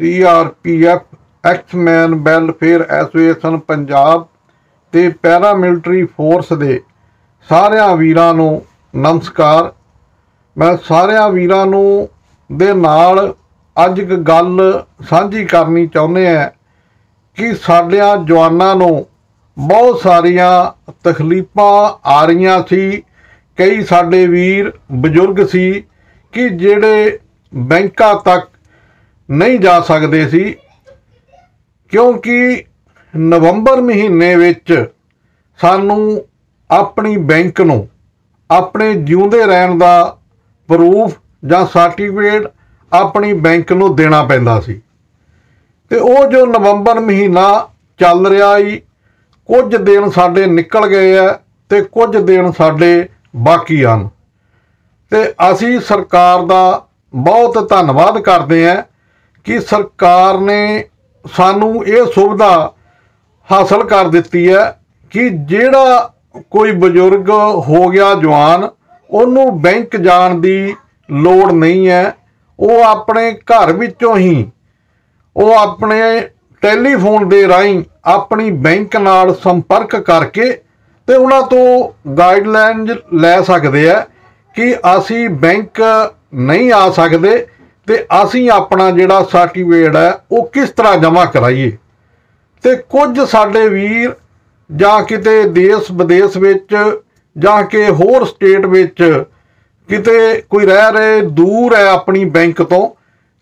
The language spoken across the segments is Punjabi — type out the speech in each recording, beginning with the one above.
C R P CRPF ex man welfare association Punjab ਤੇ ਪੈਰਾਮਿਲਟਰੀ ਫੋਰਸ ਦੇ ਸਾਰਿਆਂ ਵੀਰਾਂ ਨੂੰ ਨਮਸਕਾਰ। ਮੈਂ ਸਾਰਿਆਂ ਵੀਰਾਂ ਨੂੰ ਦੇ ਨਾਲ ਅੱਜ ਇੱਕ ਗੱਲ ਸਾਂਝੀ ਕਰਨੀ ਚਾਹੁੰਦੇ ਆ ਕਿ ਸਾਡਿਆਂ ਜਵਾਨਾਂ ਨੂੰ ਬਹੁਤ ਸਾਰੀਆਂ ਤਕਲੀਫਾਂ ਆ ਰਹੀਆਂ ਸੀ। ਕਈ ਸਾਡੇ ਵੀਰ ਬਜ਼ੁਰਗ ਸੀ ਕਿ ਜਿਹੜੇ ਬੈਂਕਾਂ ਤੱਕ ਨਹੀਂ ਜਾ ਸਕਦੇ ਸੀ, ਕਿਉਂਕਿ ਨਵੰਬਰ ਮਹੀਨੇ ਵਿੱਚ ਸਾਨੂੰ ਆਪਣੀ ਬੈਂਕ ਨੂੰ ਆਪਣੇ ਜਿਉਂਦੇ ਰਹਿਣ ਦਾ ਪ੍ਰੂਫ ਜਾਂ ਸਰਟੀਫਿਕੇਟ ਆਪਣੀ ਬੈਂਕ ਨੂੰ ਦੇਣਾ ਪੈਂਦਾ ਸੀ। ਤੇ ਉਹ ਜੋ ਨਵੰਬਰ ਮਹੀਨਾ ਚੱਲ ਰਿਹਾ ਈ ਕੁਝ ਦਿਨ ਸਾਡੇ ਨਿਕਲ ਗਏ ਆ ਤੇ ਕੁਝ ਦਿਨ ਸਾਡੇ ਬਾਕੀ ਹਨ। ਤੇ ਅਸੀਂ ਸਰਕਾਰ ਦਾ ਬਹੁਤ ਧੰਨਵਾਦ ਕਰਦੇ ਹਾਂ ਕਿ ਸਰਕਾਰ ਨੇ ਸਾਨੂੰ ਇਹ ਸੁਵਿਧਾ ਹਾਸਲ ਕਰ ਦਿੱਤੀ ਹੈ ਕਿ ਜਿਹੜਾ ਕੋਈ ਬਜ਼ੁਰਗ ਹੋ ਗਿਆ ਜਵਾਨ, ਉਹਨੂੰ ਬੈਂਕ ਜਾਣ ਦੀ ਲੋੜ ਨਹੀਂ ਹੈ। ਉਹ ਆਪਣੇ ਘਰ ਵਿੱਚੋਂ ਹੀ, ਉਹ ਆਪਣੇ ਟੈਲੀਫੋਨ ਦੇ ਰਾਹੀਂ ਆਪਣੀ ਬੈਂਕ ਨਾਲ ਸੰਪਰਕ ਕਰਕੇ ਤੇ ਉਹਨਾਂ ਤੋਂ ਗਾਈਡਲਾਈਨ ਲੈ ਸਕਦੇ ਆ ਕਿ ਅਸੀਂ ਬੈਂਕ ਨਹੀਂ ਆ ਸਕਦੇ। ਤੇ ਅਸੀਂ ਆਪਣਾ ਜਿਹੜਾ ਸਰਟੀਫਿਕੇਟ ਹੈ, ਉਹ ਕਿਸ ਤਰ੍ਹਾਂ ਜਮ੍ਹਾਂ ਕਰਾਈਏ? ਤੇ ਕੁਝ ਸਾਡੇ ਵੀਰ ਜਾਂ ਕਿਤੇ ਦੇਸ਼ ਵਿਦੇਸ਼ ਵਿੱਚ ਜਾਂ ਕਿ ਹੋਰ ਸਟੇਟ ਵਿੱਚ ਕਿਤੇ ਕੋਈ ਰਹਿ ਰਹੇ ਦੂਰ ਹੈ ਆਪਣੀ ਬੈਂਕ ਤੋਂ,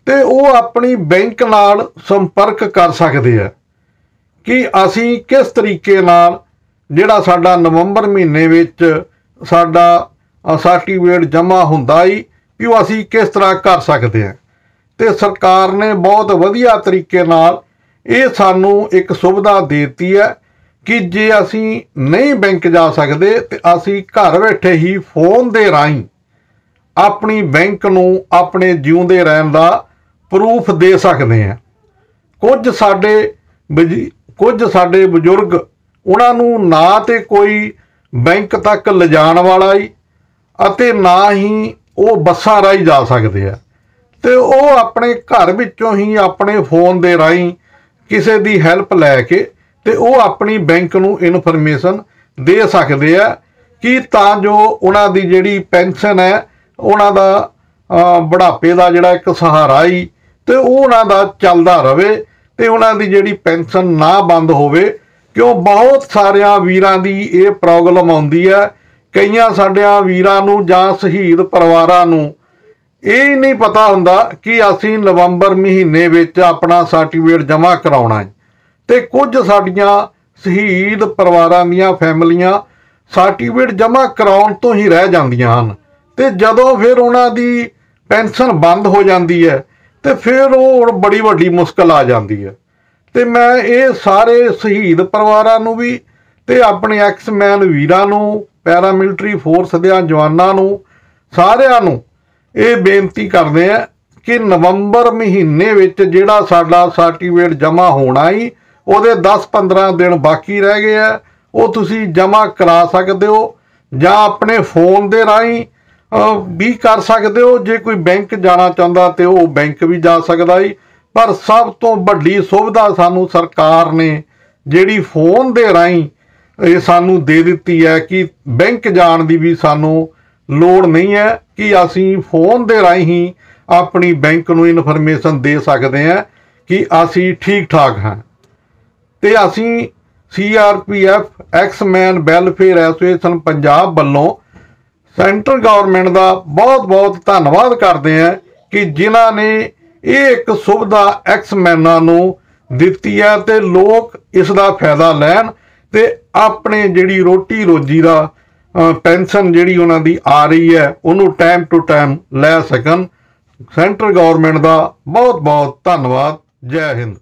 ਤੇ ਉਹ ਆਪਣੀ ਬੈਂਕ ਨਾਲ ਸੰਪਰਕ ਕਰ ਸਕਦੇ ਆ ਕਿ ਅਸੀਂ ਕਿਸ ਤਰੀਕੇ ਨਾਲ ਜਿਹੜਾ ਸਾਡਾ ਨਵੰਬਰ ਮਹੀਨੇ ਵਿੱਚ ਸਾਡਾ ਸਰਟੀਫਿਕੇਟ ਜਮ੍ਹਾਂ ਹੁੰਦਾ ਹੀ ਵੀ ਉਹ ਅਸੀਂ ਕਿਸ ਤਰ੍ਹਾਂ ਕਰ ਸਕਦੇ ਹਾਂ। ਤੇ ਸਰਕਾਰ ਨੇ ਬਹੁਤ ਵਧੀਆ ਤਰੀਕੇ ਨਾਲ ਇਹ ਸਾਨੂੰ ਇੱਕ ਸੁਵਿਧਾ ਦਿੱਤੀ ਹੈ ਕਿ ਜੇ ਅਸੀਂ ਨਹੀਂ ਬੈਂਕ ਜਾ ਸਕਦੇ, ਤੇ ਅਸੀਂ ਘਰ ਬੈਠੇ ਹੀ ਫੋਨ ਦੇ ਰਾਹੀਂ ਆਪਣੀ ਬੈਂਕ ਨੂੰ ਆਪਣੇ ਜਿਉਂਦੇ ਰਹਿਣ ਦਾ ਪ੍ਰੂਫ ਦੇ ਸਕਦੇ ਹਾਂ। ਕੁਝ ਸਾਡੇ ਬਜੀ- ਕੁਝ ਸਾਡੇ ਬਜ਼ੁਰਗ ਉਹਨਾਂ ਨੂੰ ਨਾ ਤੇ ਕੋਈ ਬੈਂਕ ਤੱਕ ਲਿਜਾਣ ਵਾਲਾ ਹੀ ਅਤੇ ਨਾ ਹੀ ਉਹ ਬੱਸਾਂ ਰਾਹੀਂ ਜਾ ਸਕਦੇ ਆ। ਤੇ ਉਹ ਆਪਣੇ ਘਰ ਵਿੱਚੋਂ ਹੀ ਆਪਣੇ ਫੋਨ ਦੇ ਰਾਹੀਂ ਕਿਸੇ ਦੀ ਹੈਲਪ ਲੈ ਕੇ ਤੇ ਉਹ ਆਪਣੀ ਬੈਂਕ ਨੂੰ ਇਨਫੋਰਮੇਸ਼ਨ ਦੇ ਸਕਦੇ ਆ ਕਿ ਤਾਂ ਜੋ ਉਹਨਾਂ ਦੀ ਜਿਹੜੀ ਪੈਨਸ਼ਨ ਹੈ, ਉਹਨਾਂ ਦਾ ਬੁਢਾਪੇ ਦਾ ਜਿਹੜਾ ਇੱਕ ਸਹਾਰਾ ਹੀ ਤੇ ਉਹ ਉਹਨਾਂ ਦਾ ਚੱਲਦਾ ਰਵੇ ਤੇ ਉਹਨਾਂ ਦੀ ਜਿਹੜੀ ਪੈਨਸ਼ਨ ਨਾ ਬੰਦ ਹੋਵੇ। ਕਿਉਂ? ਬਹੁਤ ਸਾਰਿਆਂ ਵੀਰਾਂ ਦੀ ਇਹ ਪ੍ਰੋਬਲਮ ਆਉਂਦੀ ਹੈ ਕਈਆਂ ਸਾਡਿਆਂ ਵੀਰਾਂ ਨੂੰ ਜਾਂ ਸ਼ਹੀਦ ਪਰਿਵਾਰਾਂ ਨੂੰ ਇਹ ਨਹੀਂ ਪਤਾ ਹੁੰਦਾ ਕਿ ਅਸੀਂ ਨਵੰਬਰ ਮਹੀਨੇ ਵਿੱਚ ਆਪਣਾ ਸਰਟੀਫਿਕੇਟ ਜਮ੍ਹਾਂ ਕਰਾਉਣਾ ਹੈ। ਤੇ ਕੁਝ ਸਾਡੀਆਂ ਸ਼ਹੀਦ ਪਰਿਵਾਰਾਂ ਦੀਆਂ ਫੈਮਲੀਆਂ ਸਰਟੀਫਿਕੇਟ ਜਮ੍ਹਾਂ ਕਰਾਉਣ ਤੋਂ ਹੀ ਰਹਿ ਜਾਂਦੀਆਂ ਹਨ ਤੇ ਜਦੋਂ ਫਿਰ ਉਹਨਾਂ ਦੀ ਪੈਨਸ਼ਨ ਬੰਦ ਹੋ ਜਾਂਦੀ ਹੈ ਤੇ ਫਿਰ ਉਹ ਬੜੀ ਵੱਡੀ ਮੁਸ਼ਕਲ ਆ ਜਾਂਦੀ ਹੈ। ਤੇ ਮੈਂ ਇਹ ਸਾਰੇ ਸ਼ਹੀਦ ਪਰਿਵਾਰਾਂ ਨੂੰ ਵੀ ਤੇ ਆਪਣੇ ਐਕਸਮੈਨ ਵੀਰਾਂ ਨੂੰ ਪੈਰਾਮਿਲਟਰੀ ਫੋਰਸ ਦੇ ਜਵਾਨਾਂ ਨੂੰ, ਸਾਰਿਆਂ ਨੂੰ ਇਹ ਬੇਨਤੀ ਕਰਦੇ ਆ ਕਿ ਨਵੰਬਰ ਮਹੀਨੇ ਵਿੱਚ ਜਿਹੜਾ ਸਾਡਾ ਸਰਟੀਫਿਕੇਟ ਜਮ੍ਹਾਂ ਹੋਣਾ ਹੀ ਉਹਦੇ 10-15 ਦਿਨ ਬਾਕੀ ਰਹਿ ਗਏ ਆ, ਉਹ ਤੁਸੀਂ ਜਮ੍ਹਾਂ ਕਰਾ ਸਕਦੇ ਹੋ ਜਾਂ ਆਪਣੇ ਫੋਨ ਦੇ ਰਾਹੀਂ ਵੀ ਕਰ ਸਕਦੇ ਹੋ। ਜੇ ਕੋਈ ਬੈਂਕ ਜਾਣਾ ਚਾਹੁੰਦਾ ਤੇ ਉਹ ਬੈਂਕ ਵੀ ਜਾ ਸਕਦਾ ਹੀ ਪਰ ਸਭ ਤੋਂ ਵੱਡੀ ਸੁਵਿਧਾ ਸਾਨੂੰ ਸਰਕਾਰ ਨੇ ਜਿਹੜੀ ਫੋਨ ਦੇ ਰਾਹੀਂ ਇਹ ਸਾਨੂੰ ਦੇ ਦਿੱਤੀ ਹੈ ਕਿ ਬੈਂਕ ਜਾਣ ਦੀ ਵੀ ਸਾਨੂੰ ਲੋੜ ਨਹੀਂ ਹੈ ਕਿ ਅਸੀਂ ਫੋਨ ਦੇ ਰਾਹੀਂ ਆਪਣੀ ਬੈਂਕ ਨੂੰ ਇਨਫੋਰਮੇਸ਼ਨ ਦੇ ਸਕਦੇ ਹਾਂ ਕਿ ਅਸੀਂ ਠੀਕ ਠਾਕ ਹਾਂ। ਤੇ ਅਸੀਂ CRPF exmen welfare association Punjab ਵੱਲੋਂ ਸੈਂਟਰ ਗਵਰਨਮੈਂਟ ਦਾ ਬਹੁਤ-ਬਹੁਤ ਧੰਨਵਾਦ ਕਰਦੇ ਹਾਂ ਕਿ ਜਿਨ੍ਹਾਂ ਨੇ ਇਹ ਇੱਕ ਸੁਵਿਧਾ ਐਕਸਮੈਨਾਂ ਨੂੰ ਦਿੱਤੀ ਹੈ ਤੇ ਲੋਕ ਇਸ ਦਾ ਫਾਇਦਾ ਲੈਣ ਤੇ ਆਪਣੇ ਜਿਹੜੀ ਰੋਟੀ ਰੋਜੀ ਦਾ ਪੈਨਸ਼ਨ ਜਿਹੜੀ ਉਹਨਾਂ ਦੀ ਆ ਰਹੀ ਹੈ, ਉਹਨੂੰ ਟਾਈਮ ਟੂ ਟਾਈਮ ਲੈ ਸਕਣ। ਸੈਂਟਰ ਗਵਰਨਮੈਂਟ ਦਾ ਬਹੁਤ-ਬਹੁਤ ਧੰਨਵਾਦ। ਜੈ ਹਿੰਦ।